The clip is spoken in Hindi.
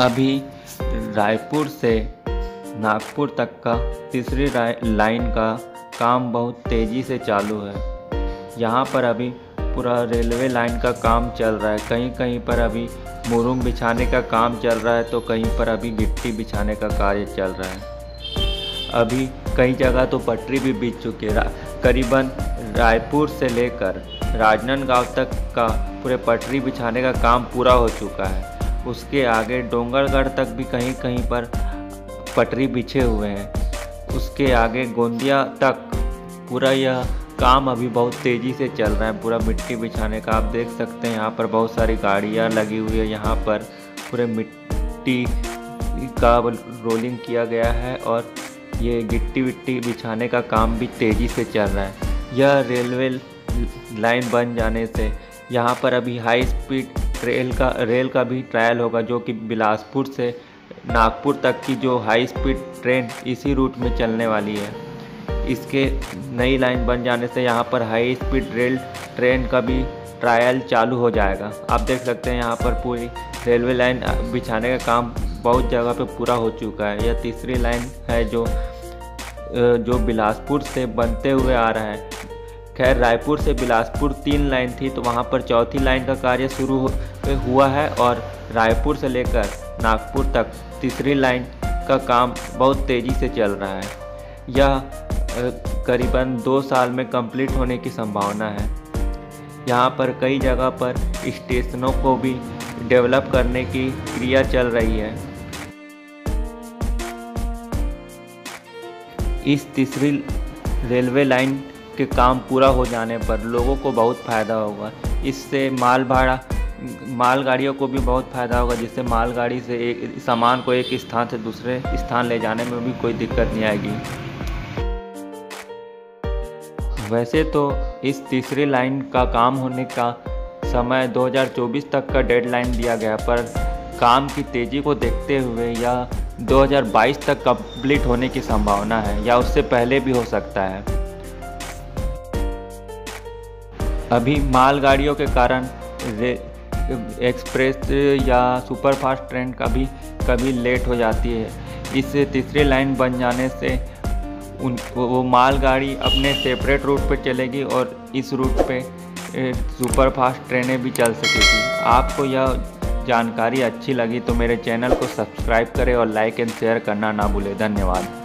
अभी रायपुर से नागपुर तक का तीसरी लाइन का काम बहुत तेज़ी से चालू है। यहाँ पर अभी पूरा रेलवे लाइन का काम चल रहा है। कहीं कहीं पर अभी मुरुंग बिछाने का काम चल रहा है तो कहीं पर अभी गिट्टी बिछाने का कार्य चल रहा है। अभी कई जगह तो पटरी भी बीत चुकी है। करीबन रायपुर से लेकर राजनांदगांव तक का पूरे पटरी बिछाने का काम पूरा हो चुका है। उसके आगे डोंगरगढ़ तक भी कहीं कहीं पर पटरी बिछे हुए हैं। उसके आगे गोंदिया तक पूरा यह काम अभी बहुत तेज़ी से चल रहा है। पूरा मिट्टी बिछाने का आप देख सकते हैं। यहाँ पर बहुत सारी गाड़ियाँ लगी हुई है। यहाँ पर पूरे मिट्टी का रोलिंग किया गया है और ये गिट्टी विट्टी बिछाने का काम भी तेज़ी से चल रहा है। यह रेलवे लाइन बन जाने से यहाँ पर अभी हाई स्पीड रेल का रेल का भी ट्रायल होगा, जो कि बिलासपुर से नागपुर तक की जो हाई स्पीड ट्रेन इसी रूट में चलने वाली है। इसके नई लाइन बन जाने से यहाँ पर हाई स्पीड रेल ट्रेन का भी ट्रायल चालू हो जाएगा। आप देख सकते हैं यहाँ पर पूरी रेलवे लाइन बिछाने का काम बहुत जगह पे पूरा हो चुका है। यह तीसरी लाइन है जो जो बिलासपुर से बनते हुए आ रहा है। खैर, रायपुर से बिलासपुर तीन लाइन थी तो वहाँ पर चौथी लाइन का कार्य शुरू हुआ है और रायपुर से लेकर नागपुर तक तीसरी लाइन का काम बहुत तेज़ी से चल रहा है। यह करीबन दो साल में कंप्लीट होने की संभावना है। यहाँ पर कई जगह पर स्टेशनों को भी डेवलप करने की क्रिया चल रही है। इस तीसरी रेलवे लाइन के काम पूरा हो जाने पर लोगों को बहुत फ़ायदा होगा। इससे माल भाड़ा, मालगाड़ियों को भी बहुत फ़ायदा होगा, जिससे मालगाड़ी से एक सामान को एक स्थान से दूसरे स्थान ले जाने में भी कोई दिक्कत नहीं आएगी। वैसे तो इस तीसरी लाइन का काम होने का समय 2024 तक का डेडलाइन दिया गया, पर काम की तेज़ी को देखते हुए यह 2022 तक कंप्लीट होने की संभावना है या उससे पहले भी हो सकता है। अभी मालगाड़ियों के कारण एक्सप्रेस या सुपरफास्ट ट्रेन कभी कभी लेट हो जाती है। इस तीसरी लाइन बन जाने से उन, वो मालगाड़ी अपने सेपरेट रूट पर चलेगी और इस रूट पे सुपरफास्ट ट्रेनें भी चल सकेगी। आपको यह जानकारी अच्छी लगी तो मेरे चैनल को सब्सक्राइब करें और लाइक एंड शेयर करना ना भूलें। धन्यवाद।